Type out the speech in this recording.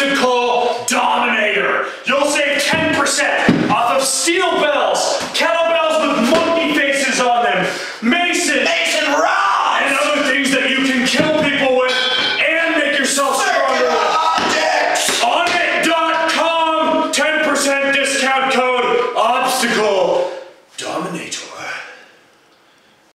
obstacle dominator. You'll save 10% off of steel bells, kettlebells with monkey faces on them, mason, mason rods, and other things that you can kill people with and make yourself stronger. Onnit 10% discount code obstacle dominator.